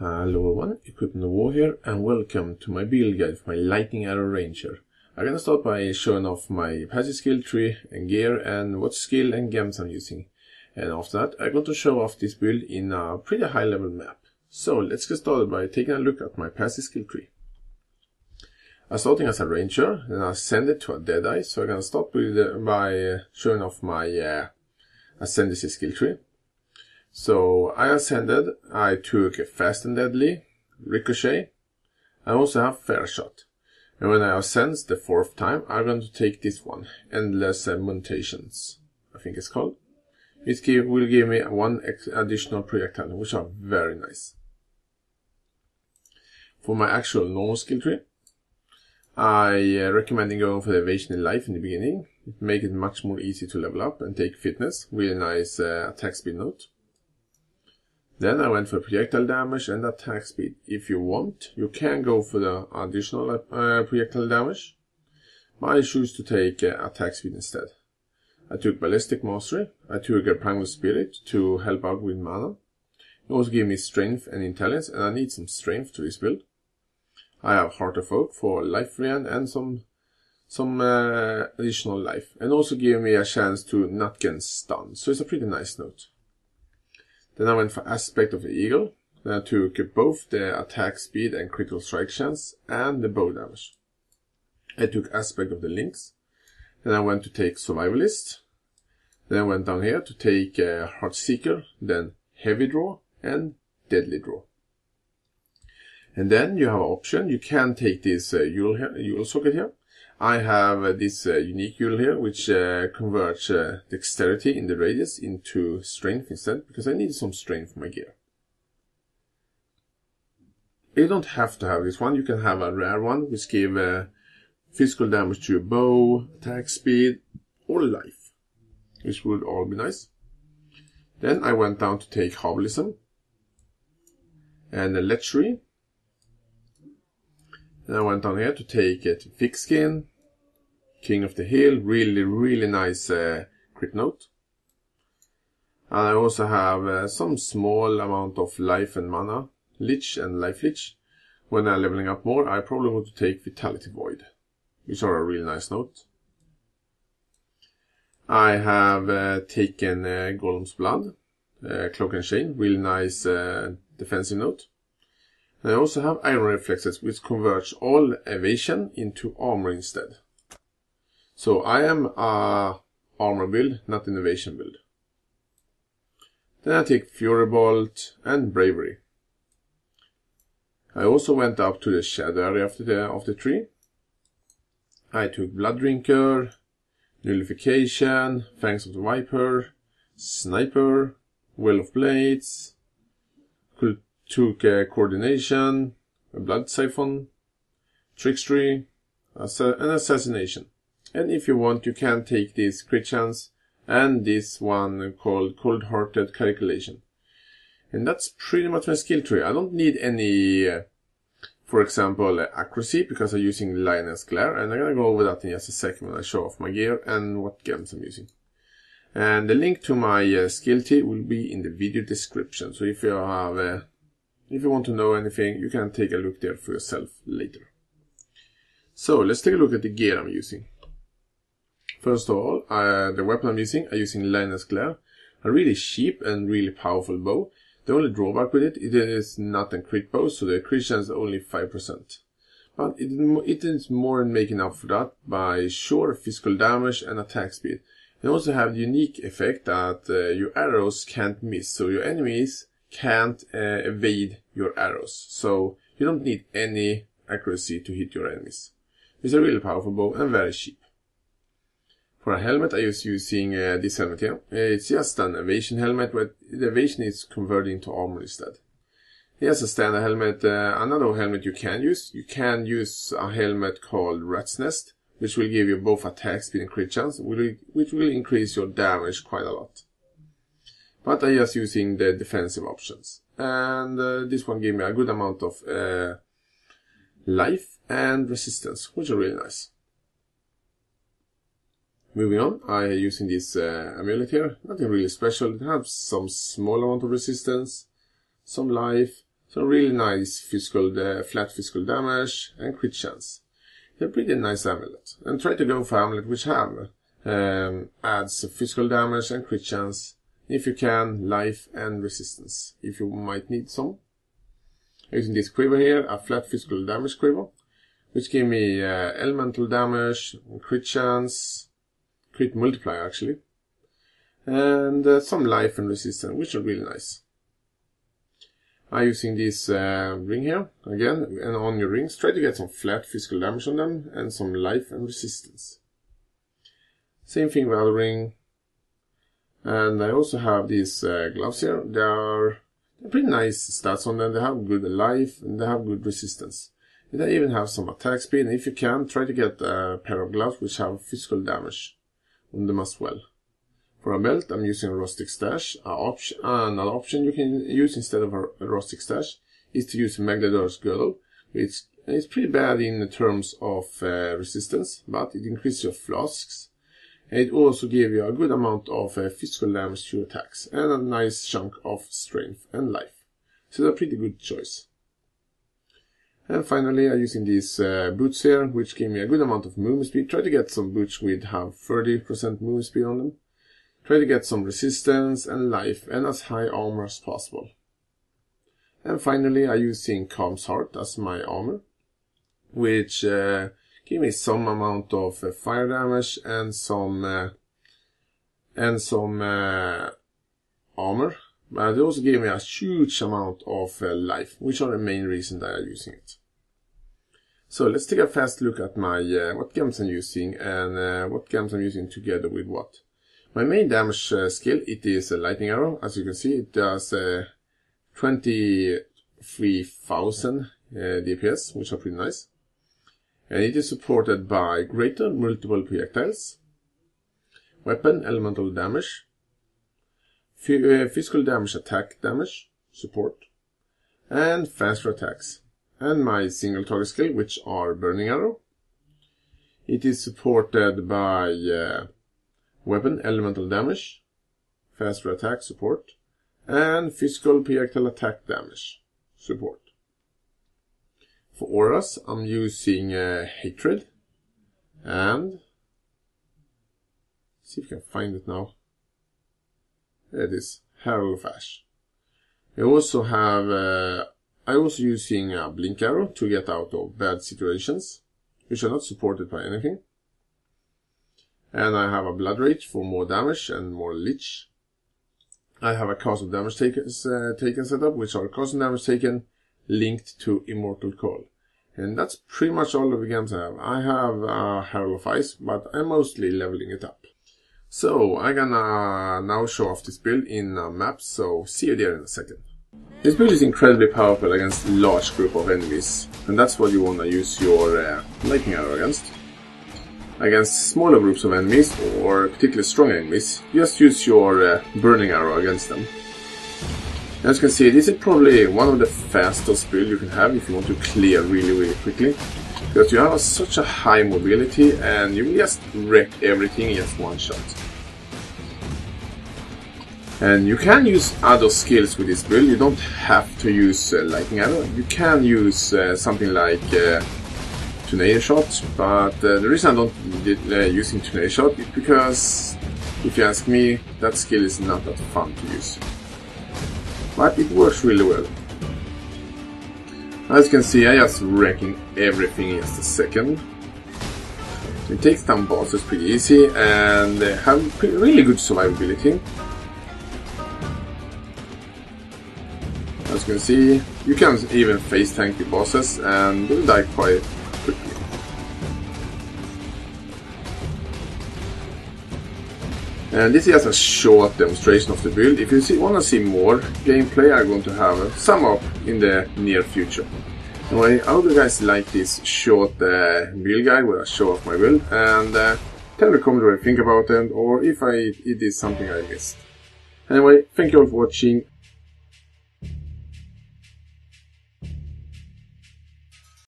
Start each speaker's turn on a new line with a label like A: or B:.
A: Hello everyone, Equipment of War here and welcome to my build guide for my Lightning Arrow Ranger. I'm gonna start by showing off my passive skill tree and gear and what skill and gems I'm using. And after that I'm going to show off this build in a pretty high level map. So let's get started by taking a look at my passive skill tree. I'm starting as a ranger, and I ascended to a deadeye, so I'm gonna start with, uh, by showing off my uh, ascendancy skill tree. So I ascended, I took a fast and deadly, ricochet, I also have Far Shot. And when I ascend the fourth time, I'm going to take this one, Endless Munitions, I think it's called. It give, will give me one additional projectile, which are very nice. For my actual normal skill tree, I uh, recommend going for the evasion in life in the beginning. It makes it much more easy to level up and take fitness, really nice uh, attack speed note. Then I went for projectile damage and attack speed. If you want, you can go for the additional uh, projectile damage. But I choose to take uh, attack speed instead. I took Ballistic Mastery. I took a Primal Spirit to help out with mana. It also gave me strength and intelligence, and I need some strength to this build. I have Heart of Oak for life regen and some some uh, additional life, and also give me a chance to not get stunned. So it's a pretty nice note. Then I went for Aspect of the Eagle. Then I took both the attack speed and critical strike chance and the bow damage. I took Aspect of the Lynx. Then I went to take Survivalist. Then I went down here to take uh, Heartseeker, then Heavy Draw and Deadly Draw. And then you have an option. You can take this uh, jewel socket here I have uh, this uh, unique jewel here, which uh, converts dexterity in the radius into strength instead, because I need some strength for my gear. You don't have to have this one, you can have a rare one, which give uh, physical damage to your bow, attack speed, or life, which would all be nice. Then I went down to take Herbalism, and Lechery, and I went down here to take it Thick Skin, King of the Hill, really, really nice uh, crit note. And I also have uh, some small amount of life and mana, Leech and Life Leech. When I'm leveling up more, I probably want to take Vitality Void, which are a really nice note. I have uh, taken uh, Golem's Blood, uh, Cloth and Chain, really nice uh, defensive note. I also have Iron Reflexes, which converts all evasion into armor instead. So I am a armor build, not an evasion build. Then I take Fury Bolt and Bravery. I also went up to the shadow area of the, of the tree. I took Blood Drinker, Nullification, Fangs of the Viper, Sniper, Well of Blades, took uh, coordination, a blood siphon, trickstery, an assassination. And if you want, you can take this crit chance and this one called cold-hearted calculation. And that's pretty much my skill tree. I don't need any, uh, for example, uh, accuracy because I'm using Lioness Glare. And I'm going to go over that in just a second when I show off my gear and what gems I'm using. And the link to my uh, skill tree will be in the video description. So if you have uh, if you want to know anything, you can take a look there for yourself later. So let's take a look at the gear I'm using. First of all, uh, the weapon I'm using, I'm using Lioness Glare, a really cheap and really powerful bow. The only drawback with it, it is not a crit bow, so the crit chance is only 5%. But it, it is more than making up for that by sure physical damage and attack speed. And also have the unique effect that uh, your arrows can't miss, so your enemies can't uh, evade your arrows. So you don't need any accuracy to hit your enemies. It's a really powerful bow and very cheap. For a helmet, I was using uh, this helmet here. It's just an evasion helmet, but the evasion is converted into armor instead. Here's a standard helmet. Uh, another helmet you can use. You can use a helmet called Rat's Nest, which will give you both attack speed and crit chance, which will increase your damage quite a lot. But I just using the defensive options. And uh, this one gave me a good amount of uh, life and resistance, which are really nice. Moving on, I using this uh, amulet here. Nothing really special. It has some small amount of resistance, some life, some really nice physical, uh, flat physical damage and crit chance. A pretty nice amulet. And try to go for amulet which have um, adds physical damage and crit chance. If you can, life and resistance, if you might need some. Using this quiver here, a flat physical damage quiver, which give me uh, elemental damage, crit chance, crit multiplier actually, and uh, some life and resistance, which are really nice. I'm using this uh, ring here again, and on your rings, try to get some flat physical damage on them and some life and resistance. Same thing with the ring. And I also have these uh, gloves here. They are pretty nice stats on them. They have good life and they have good resistance. And they even have some attack speed. And if you can, try to get a pair of gloves which have physical damage on them as well. For a belt, I'm using a Rustic Sash. Option, another option you can use instead of a Rustic Sash is to use a Meginord's girdle, which is pretty bad in terms of uh, resistance, but it increases your flasks it also gives you a good amount of uh, physical damage to attacks and a nice chunk of strength and life. So it's a pretty good choice. And finally, I'm using these uh, boots here, which give me a good amount of movement speed. Try to get some boots with have 30% movement speed on them. Try to get some resistance and life and as high armor as possible. And finally, I'm using Kaom's Heart as my armor, which uh, give me some amount of uh, fire damage and some uh, and some uh, armor. But it also gave me a huge amount of uh, life, which are the main reason that I'm using it. So let's take a fast look at my uh, what gems I'm using and uh, what gems I'm using together with what. My main damage skill, it is a lightning arrow. As you can see, it does 23,000 DPS, which are pretty nice and it is supported by greater multiple projectiles, weapon elemental damage, uh, physical damage attack damage support, and faster attacks, and my single target skill, which are Burning Arrow. It is supported by uh, weapon elemental damage, faster attack support, and physical projectile attack damage support. For auras, I'm using uh, Hatred. And... see if I can find it now. There it is. Herald of Ash. I also have... Uh, I also using a Blink Arrow to get out of bad situations. Which are not supported by anything. And I have a Blood Rage for more damage and more Leech. I have a cost of damage taken, uh, taken setup, which are cost of damage taken linked to Immortal Call. And that's pretty much all of the games I have. I have uh, Herald of Ice, but I'm mostly leveling it up. So, I'm gonna now show off this build in a map, so see you there in a second. This build is incredibly powerful against large group of enemies, and that's what you wanna use your uh, Lightning Arrow against. Against smaller groups of enemies, or particularly strong enemies, just use your uh, Burning Arrow against them. As you can see, this is probably one of the fastest build you can have if you want to clear really, really quickly. Because you have such a high mobility and you just wreck everything in just one shot. And you can use other skills with this build, you don't have to use uh, Lightning Arrow. You can use uh, something like uh, Tornado Shot, but uh, the reason I don't uh, using Tornado Shot is because, if you ask me, that skill is not that fun to use but it works really well. As you can see, I just wrecking everything in just a second. It takes down bosses pretty easy and they have really good survivability. As you can see, you can even face tank the bosses and they'll die quite And this is just a short demonstration of the build. If you want to see more gameplay, I'm going to have some up in the near future. Anyway, I hope you guys like this short uh, build guide where I show off my build. And uh, tell me comment what you think about it or if I it is something I missed. Anyway, thank you all for watching